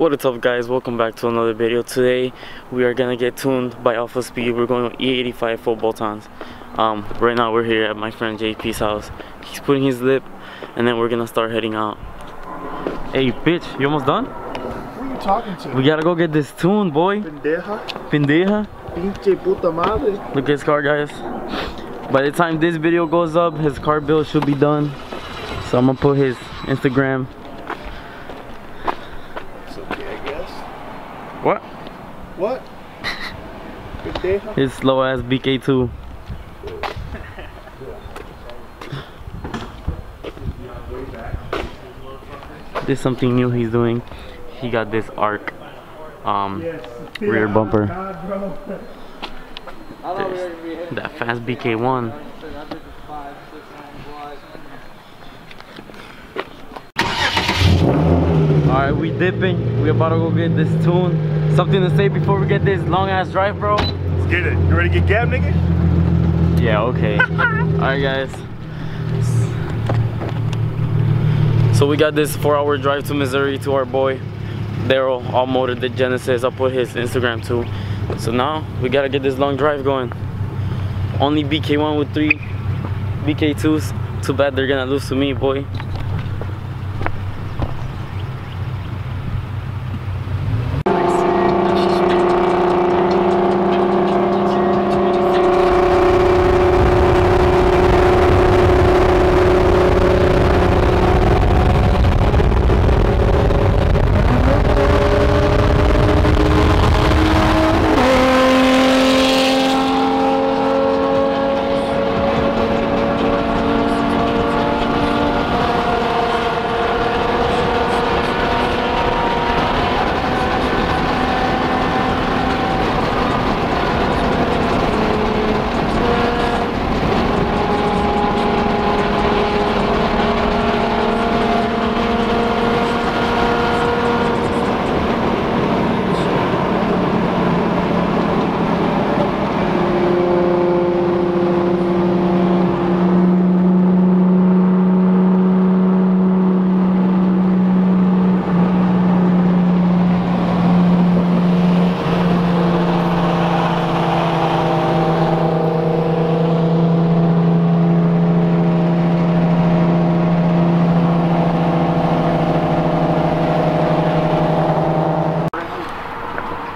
What is up guys, welcome back to another video. Today we are gonna get tuned by Alpha Speed. We're going with E85 full bolt-ons. Um, right now we're here at my friend JP's house. He's putting his lip and then we're gonna start heading out. Hey bitch, you almost done? Who are you talking to? We gotta go get this tuned boy. Pendeja? Pendeja. Pinche puta madre. Look at his car guys. By the time this video goes up, his car build should be done. So I'm gonna put his Instagram. It's okay, I guess. What? What? Pendeja? His slow ass BK2. This is something new he's doing. He got this arc um, rear bumper. There's that fast BK1. Alright, we dipping. We about to go get this tune. Something to say before we get this long ass drive, bro? Let's get it. You ready to get gab, nigga? Yeah, okay. Alright, guys. So we got this four hour drive to Missouri to our boy Daryl, all motor the Genesis. I'll put his Instagram too. So now we gotta get this long drive going. Only BK1 with three BK2s. Too bad they're gonna lose to me, boy.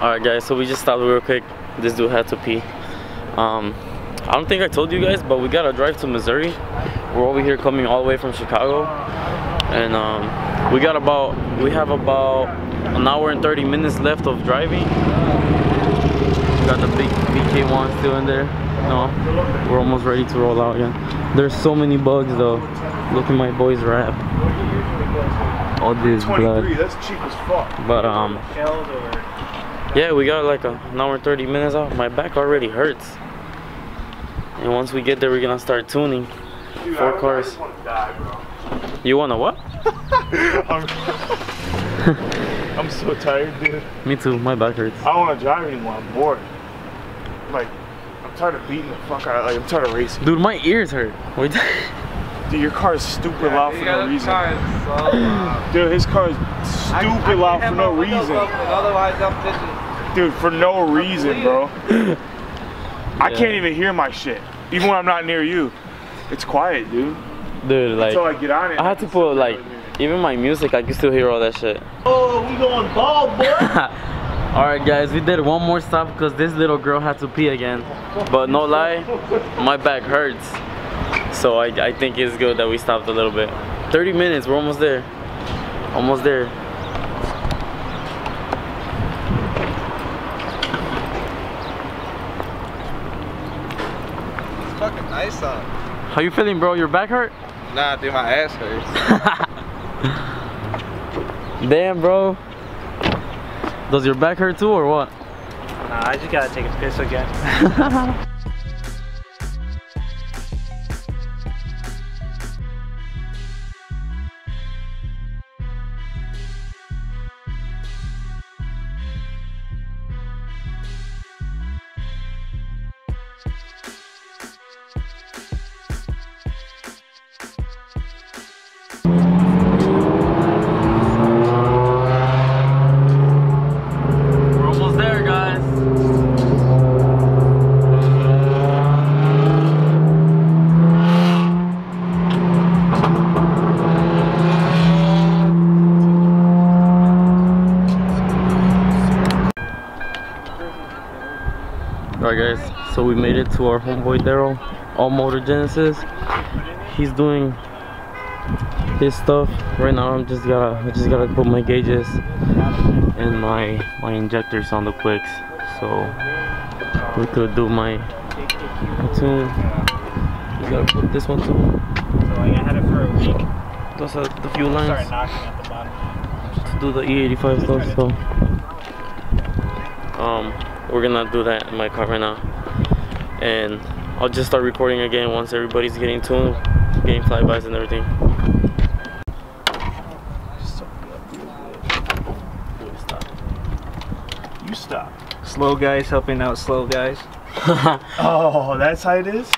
Alright guys, so we just stopped real quick. This dude had to pee. Um, I don't think I told you guys, but we gotta drive to Missouri. We're over here coming all the way from Chicago. And um, we got about, we have about an hour and 30 minutes left of driving. We Got the big BK1 still in there. No, we're almost ready to roll out again. There's so many bugs though. Look at my boy's wrap. All this 23, blood. that's cheap as fuck. But um, yeah, we got like a, an hour 30 minutes out. My back already hurts. And once we get there, we're gonna start tuning. Dude, Four I, cars. I wanna die. You wanna what? I'm, I'm so tired, dude. Me too, my back hurts. I don't wanna drive anymore. I'm bored. Like, I'm tired of beating the fuck out. Like, I'm tired of racing. Dude, my ears hurt. Wait, Dude, your car is stupid loud for no reason. Otherwise, Dude, his car is stupid loud for no reason. I'm pitching. Dude, for no reason, bro. I Yeah. can't even hear my shit, even when I'm not near you. It's quiet, dude. Dude, like, Until I get on it. I had to put like, even my music, I can still hear all that shit. Oh, we going bald, boy. Alright guys, we did one more stop because this little girl had to pee again. But no lie, my back hurts. So I, I think it's good that we stopped a little bit. 30 minutes, we're almost there. Almost there. It's fucking. How you feeling bro? Your back hurt? Nah, dude, my ass hurts. Damn bro. Does your back hurt too or what? Nah, I just gotta take a piss again. so we made it to our homeboy Daryl, All Motor Genesis. He's doing his stuff. Right now I'm just gotta I just gotta put my gauges and my my injectors on the quicks. So we could do my, tune. We gotta put this one too. So like I had it for a week. Those are the fuel lines Started knocking at the bottom. to do the E85 stuff. So um we're gonna do that in my car right now. And I'll just start recording again once everybody's getting tuned, getting flybys and everything. You stop. Slow guys helping out slow guys. Oh, that's how it is?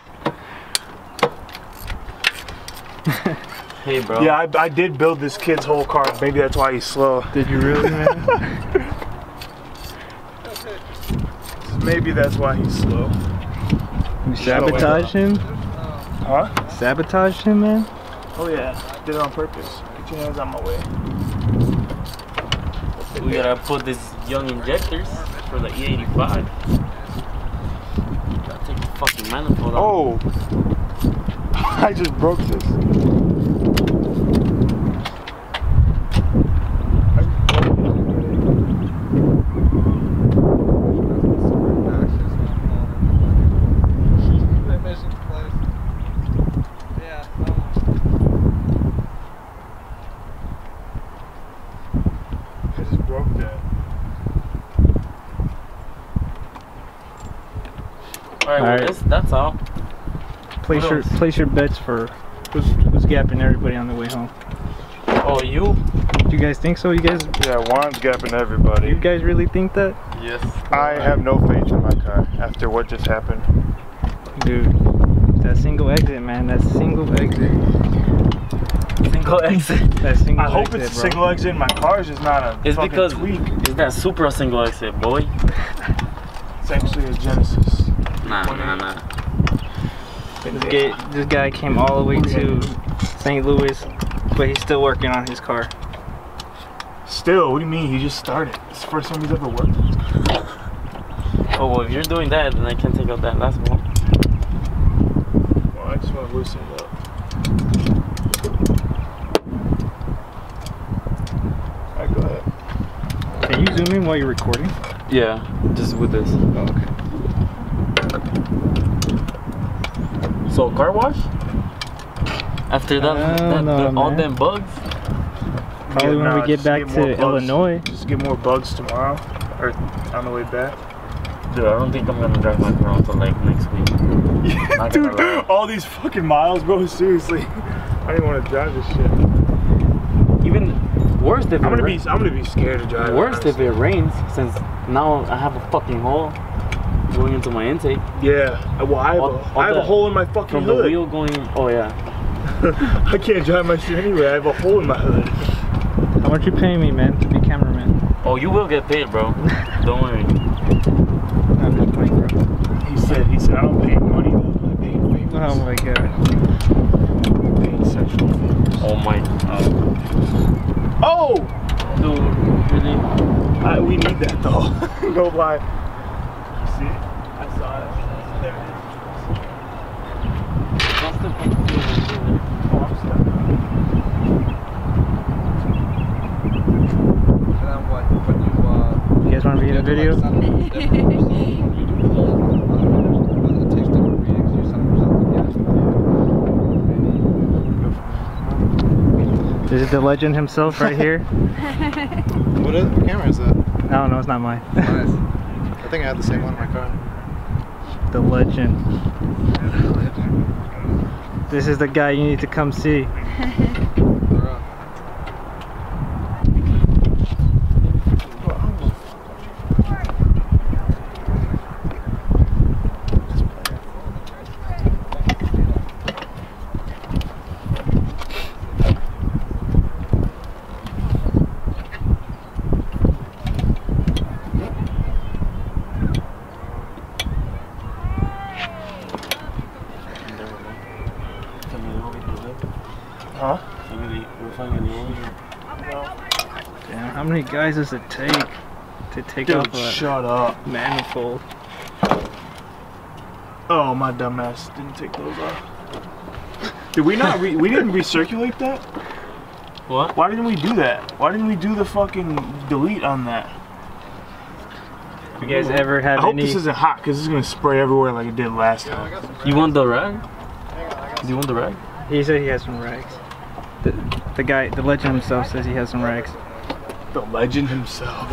hey bro. Yeah, I, I did build this kid's whole car. Maybe that's why he's slow. Did you really, man? Maybe that's why he's slow. You sabotaged him? Huh? Sabotaged him, man? Oh yeah, did it on purpose. Get your hands out my way. We gotta put these young injectors for the E85. Gotta take the fucking manifold out. Oh! I just broke this. I just broke that. Alright, well Alright. this, that's all. Place What your else? place your bets for who's who's gapping everybody on the way home. Oh, you? Do you guys think so? You guys Yeah, Juan's gapping everybody. you guys really think that? Yes. I have no faith in my car after what just happened. Dude, that single exit, man. That single exit. Single exit. That single I hope exit, it's a bro. single exit and my car is just not a It's fucking because tweak. it's that Supra single exit, boy. It's actually a Genesis. Nah, nah, nah. This guy, this guy came all the way to St. Louis, but he's still working on his car. Still, what do you mean? He just started. It's the first time he's ever worked. Oh, well, if you're doing that, then I can take out that last one. Well, I just want to loosen it up. Alright, go ahead. Can you zoom in while you're recording? Yeah, just with this. Oh, okay. So, car wash? After that, that no, the- all them bugs? Probably when we get back more to bugs. Illinois. Just get more bugs tomorrow, or on the way back. Dude, I don't think I'm gonna drive my car until like next week. Not Dude, all these fucking miles, bro. Seriously, I didn't want to drive this shit. Even worse if I'm it gonna be. I'm gonna be scared to drive. Worst if it rains, since now I have a fucking hole going into my intake Yeah. Well, I have, All- a, all I have the- a hole in my fucking from the hood. wheel going. Oh yeah. I can't drive my shit anyway. I have a hole in my hood. How much you paying me, man, to be cameraman? Oh, you will get paid, bro. don't worry. I'm just playing, bro. He said, he said, I don't pay money though. I pay favors. Oh my god. I pay sexual favors. Oh my. Oh, Oh! dude, really? I, we need that though. no lie. See? I saw it. There it is. I'm stuck. You guys want to be in a video? This is the legend himself right here. What is, what camera is that? no, no, it's not mine. Nice. I think I have the same one in my car. the legend. This is the guy you need to come see. Huh? Damn, how many guys does it take to take Dude, off a shut up. manifold? Oh, my dumbass didn't take those off. Did we not? Re- we didn't recirculate that. What? Why didn't we do that? Why didn't we do the fucking delete on that? You guys ever have I hope any? this isn't hot because it's gonna spray everywhere like it did last time. You want the rag? You want the rag? He said he has some rags. The, the guy, the legend himself, says he has some rags. The legend himself.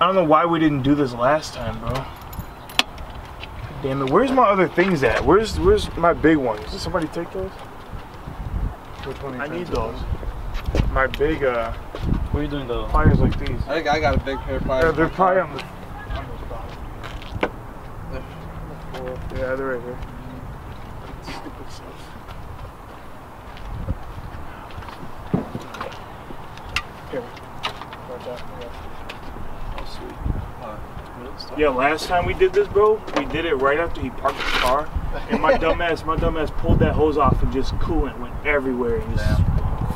I don't know why we didn't do this last time, bro. Damn it! Where's my other things at? Where's Where's my big ones? Did somebody take those? Which one I need to- those. My big uh What are you doing though? pliers like these. I think I got a big pair of pliers. Yeah, they're probably on the, on the bottom. Yeah, they're right here. Stupid stuff. Here. Right there, yeah. Yeah, last time we did this, bro, we did it right after he parked the car, and my dumbass, my dumbass pulled that hose off, and just coolant went everywhere, and just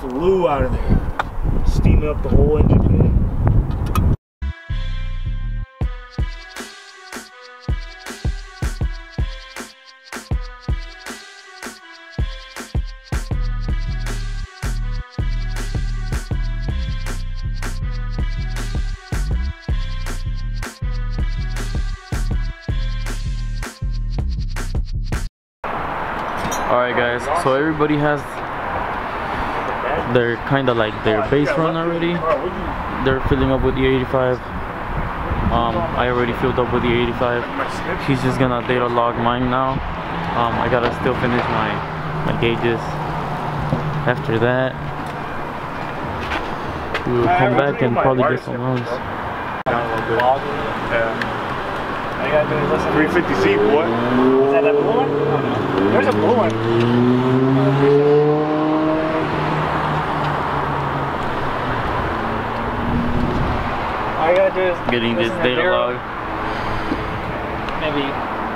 flew out of there, steaming up the whole engine guys, so everybody has their kind of like their base run already. They're filling up with the 85. Um, I already filled up with the 85. He's just gonna data log mine now. Um, I gotta still finish my, my gauges. After that, we will come back and probably get some runs. Yeah. All you gotta do is listen. 350 seat, what? Is that that blue one? Oh, no. There's a blue one. All you gotta do is Getting this data log. Maybe,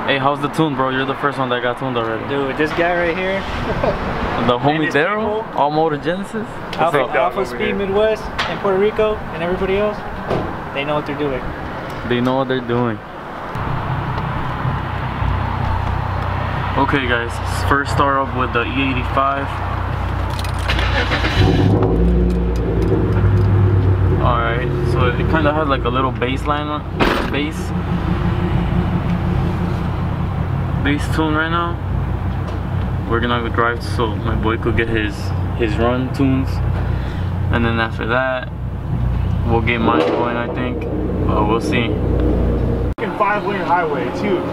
Hey, how's the tune, bro? You're the first one that got tuned already. dude, this guy right here, The homie his Daryl. All Motor Genesis. Alpha, up? Alpha Over Speed here. Midwest and Puerto Rico and everybody else, they know what they're doing. They know what they're doing. Okay, guys. First start up with the E E85. Alright, so it kind of has like a little baseline, bass, bass tune right now. We're gonna go drive so my boy could get his his run tunes, and then after that, we'll get mine going. I think, but we'll see. Fucking five lane highway, huge.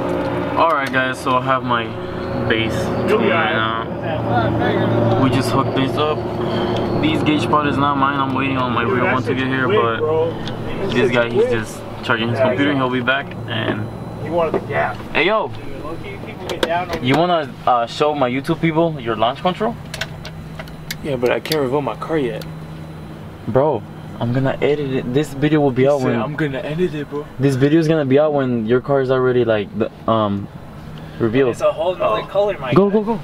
Alright guys, so I have my base You'll tune be right now. We just hooked this up. These gauge pod is not mine. I'm waiting on my Dude, real one to get here, but this guy he's just charging his computer. yeah. He'll be back. And He wanted the gap. hey yo, People get down on you wanna uh, show my YouTube people your launch control, Yeah, but I can't reveal my car yet. bro? I'm gonna edit it. This video will be out when I'm gonna edit it, bro. this video is gonna be out when your car is already like the um revealed. It's a whole nother oh. color, my Go go go!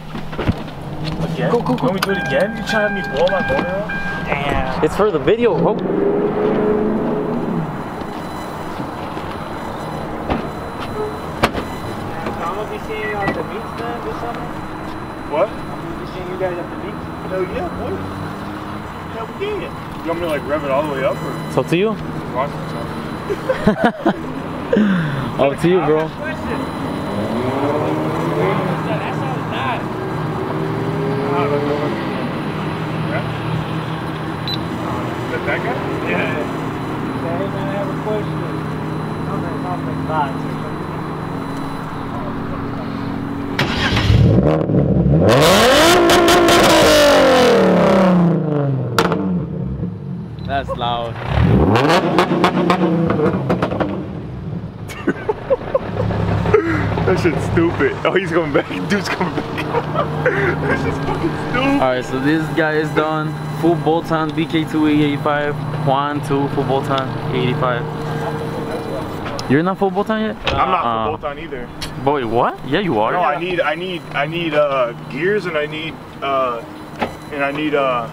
Again? Go, go, go. Want me to do it again? You trying to have me blow my motor out? Damn. It's for the video, bro. I'm gonna be seeing you at the beach then this summer. What? I'm gonna seeing you guys at the beach. Hell yeah, boy. Hell yeah. You want me to like rev it all the way up or It's up to you. watch Up to you, bro. Question. That sounds nice. Is that that guy? Yeah. Man, I have a question. That's loud. That shit's stupid. Oh, he's coming back. Dude's coming back. This is fucking stupid. Alright, so this guy is done. Full bolt on BK2 85. Juan 2 full bolt on 85. You're not full bolt on yet? I'm not Uh, full bolt on either. Boy, what? Yeah, you are. No, I need, I need, I need uh, gears and I need, uh, and I need uh,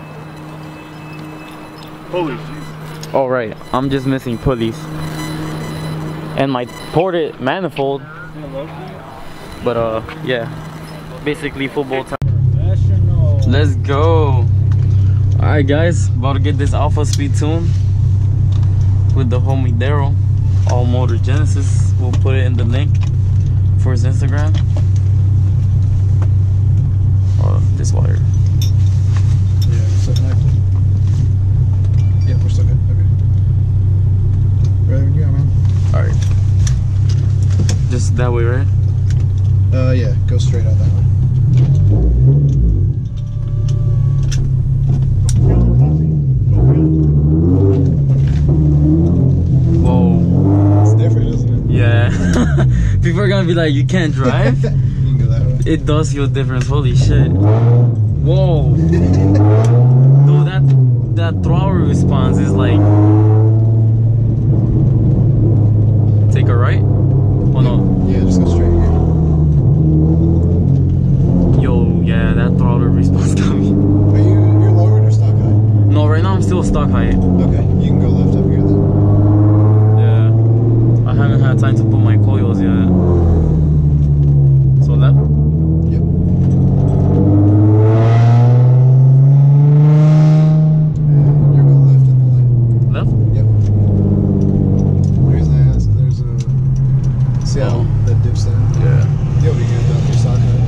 pulleys. Oh right, I'm just missing pulleys. And my ported manifold. But uh yeah. Basically football time. Let's go. Alright guys, about to get this Alpha Speed tune with the homie Daryl. All Motor Genesis. We'll put it in the link for his Instagram. Oh, this wire. Yeah, we're still connected. Yeah, we're still good. Okay. Ready when you are, man. Alright. Just that way, right? Uh, yeah, go straight out that way. Like, you can't drive? you can go that way. it does feel different. Holy shit. Whoa. Dude, that that throttle response is like. Take a right? Oh no. Yeah, just go straight here. Yo, yeah, that throttle response got me. Are you you're lowered or stock high? No, right now I'm still stock high. Okay, you can go left up here then. Yeah. I haven't had time to put my coils yet. So left? Yep. And you're going left in the light. Left? Yep. The reason I asked, there's a see how Oh. that dips in. Yeah. You'll be good though. Your stock high.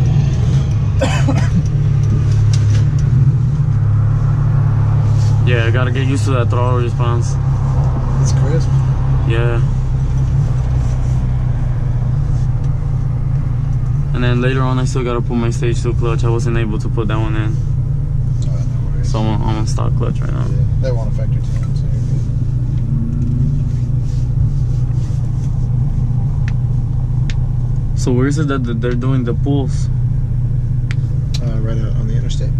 Yeah, I gotta get used to that response. It's crisp. Yeah. And then later on, I still gotta put my stage two clutch. I wasn't able to put that one in, Oh, no worries. so I'm on, stock clutch right now. yeah, that won't affect your tune, so. So where is it that they're doing the pools? Uh, right out on the interstate.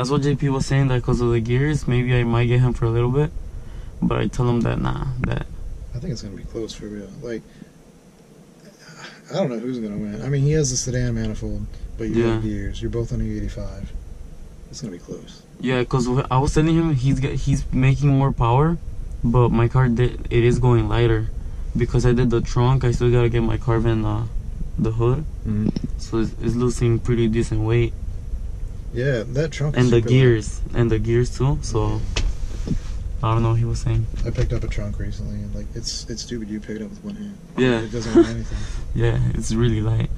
That's what JP was saying. That because of the gears, maybe I might get him for a little bit. But I tell him that nah, that I think it's gonna be close for real. Like, I don't know who's gonna win. I mean, he has the sedan manifold, but you Yeah. have gears. You're both on a E85. It's gonna be close. yeah, because I was telling him he's get, he's making more power, but my car did it is going lighter because I did the trunk. I still gotta get my carbon uh, the hood, Mm-hmm. so it's, it's losing pretty decent weight. Yeah, that trunk. is and the light. gears and the gears too. So I don't know. what He was saying. I picked up a trunk recently, and like it's it's stupid. You pick it up with one hand. Yeah, It doesn't weigh anything. yeah, it's really light.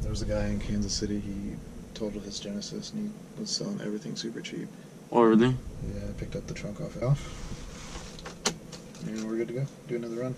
There was a guy in Kansas City. He totaled his Genesis, and he was selling everything super cheap. Oh really? Yeah, I picked up the trunk off. Off. And we're good to go. Do another run.